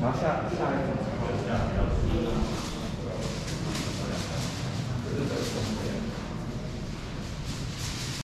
然后下下一个。